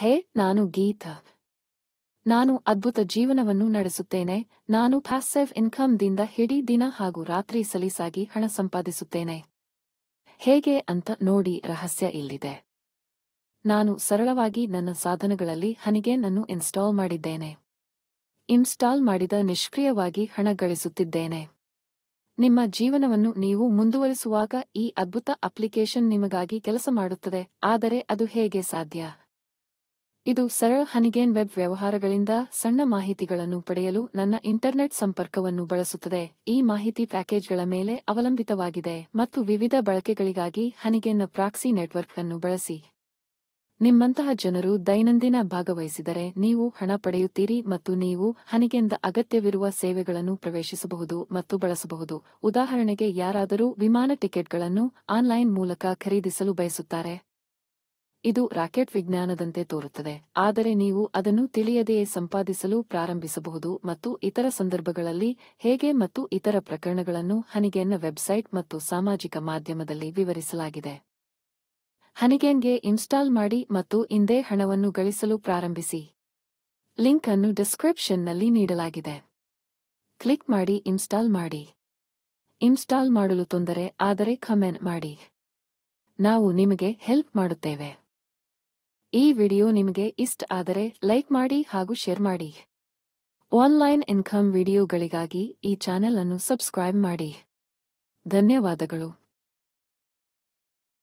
ಹೇ, ನಾನು ಗೀತಾ. ನಾನು ಅದ್ಭುತ ಜೀವನವನ್ನು ನಡೆಸುತ್ತೇನೆ. ನಾನು ಪ್ಯಾಸಿವ್ ಇನ್ಕಮ್ದಿಂದ ಹಿಡೀ ದಿನ ಹಾಗೂ ರಾತ್ರಿ ಸಲೀಸಾಗಿ ಹಣ ಸಂಪಾದಿಸುತ್ತೇನೆ. ಹೇಗೆ ಅಂತ ನೋಡಿ ರಹಸ್ಯ ಇಲ್ಲಿದೆ. ನಾನು ಸರಳವಾಗಿ ನನ್ನ ಸಾಧನಗಳಲ್ಲಿ ಹನಿಗೇನನ್ನು ಇನ್ಸ್ಟಾಲ್ ಮಾಡಿದ್ದೇನೆ. ಇನ್ಸ್ಟಾಲ್ ಮಾಡಿದ ನಿಷ್ಕ್ರಿಯವಾಗಿ ಹಣ ಗಳಿಸುತ್ತಿದ್ದೇನೆ. ನಿಮ್ಮ ಜೀವನವನ್ನು ನೀವು ಮುಂದುವರಿಸುವಾಗ ಈ ಅದ್ಭುತ ಅಪ್ಲಿಕೇಶನ್ ನಿಮಗಾಗಿ ಕೆಲಸ ಮಾಡುತ್ತದೆ. ಆದರೆ ಅದು ಹೇಗೆ ಸಾಧ್ಯ? ಇದು ಸರಳ ಹನಿಗೇನ್ ವೆಬ್ ವ್ಯವಹಾರಗಳಿಂದ ಸಣ್ಣ ಮಾಹಿತಿಗಳನ್ನು ಪಡೆಯಲು ನನ್ನ ಇಂಟರ್ನೆಟ್ ಸಂಪರ್ಕವನ್ನು ಬಳಸುತ್ತದೆ. ಈ ಮಾಹಿತಿ ಪ್ಯಾಕೇಜ್ಗಳ ಮೇಲೆ ಅವಲಂಬಿತವಾಗಿದೆ ಮತ್ತು ವಿವಿಧ ಬಳಕೆಗಳಿಗಾಗಿ ಹನಿಗೇನ್ನ ಪ್ರಾಕ್ಸಿ ನೆಟ್ವರ್ಕ್ ಅನ್ನು ಬಳಸಿ. ನಿಮ್ಮಂತಹ ಜನರು ದೈನಂದಿನ ಭಾಗವಹಿಸಿದರೆ ನೀವು ಹಣ ಪಡೆಯುತ್ತೀರಿ ಮತ್ತು ನೀವು ಹನಿಗೆಂದ ಅಗತ್ಯವಿರುವ ಸೇವೆಗಳನ್ನು ಪ್ರವೇಶಿಸಬಹುದು ಮತ್ತು ಬಳಸಬಹುದು. ಉದಾಹರಣೆಗೆ ಯಾರಾದರೂ ವಿಮಾನ ಟಿಕೆಟ್ಗಳನ್ನು ಆನ್ಲೈನ್ ಮೂಲಕ ಖರೀದಿಸಲು ಬಯಸುತ್ತಾರೆ. ಇದು ರಾಕೆಟ್ ವಿಜ್ಞಾನದಂತೆ ತೋರುತ್ತದೆ. ಆದರೆ ನೀವು ಅದನ್ನು ತಿಳಿಯದೆಯೇ ಸಂಪಾದಿಸಲು ಪ್ರಾರಂಭಿಸಬಹುದು ಮತ್ತು ಇತರ ಸಂದರ್ಭಗಳಲ್ಲಿ ಹೇಗೆ ಮತ್ತು ಇತರ ಪ್ರಕರಣಗಳನ್ನು ಹನಿಗೆನ್ನ ವೆಬ್ಸೈಟ್ ಮತ್ತು ಸಾಮಾಜಿಕ ಮಾಧ್ಯಮದಲ್ಲಿ ವಿವರಿಸಲಾಗಿದೆ. ಹನಿಗೆನ್ಗೆ ಇನ್ಸ್ಟಾಲ್ ಮಾಡಿ ಮತ್ತು ಇಂದೇ ಹಣವನ್ನು ಗಳಿಸಲು ಪ್ರಾರಂಭಿಸಿ. ಲಿಂಕ್ ಅನ್ನು ಡಿಸ್ಕ್ರಿಪ್ಷನ್ನಲ್ಲಿ ನೀಡಲಾಗಿದೆ. ಕ್ಲಿಕ್ ಮಾಡಿ ಇನ್ಸ್ಟಾಲ್ ಮಾಡಿ. ಇನ್ಸ್ಟಾಲ್ ಮಾಡಲು ತೊಂದರೆ ಆದರೆ ಕಮೆಂಟ್ ಮಾಡಿ. ನಾವು ನಿಮಗೆ ಹೆಲ್ಪ್ ಮಾಡುತ್ತೇವೆ. ಈ ವಿಡಿಯೋ ನಿಮಗೆ ಇಷ್ಟ ಆದರೆ ಲೈಕ್ ಮಾಡಿ ಹಾಗೂ ಶೇರ್ ಮಾಡಿ. ಆನ್ಲೈನ್ ಇನ್ಕಮ್ ವಿಡಿಯೋಗಳಿಗಾಗಿ ಈ ಚಾನೆಲ್ ಅನ್ನು ಸಬ್ಸ್ಕ್ರೈಬ್ ಮಾಡಿ. ಧನ್ಯವಾದಗಳು.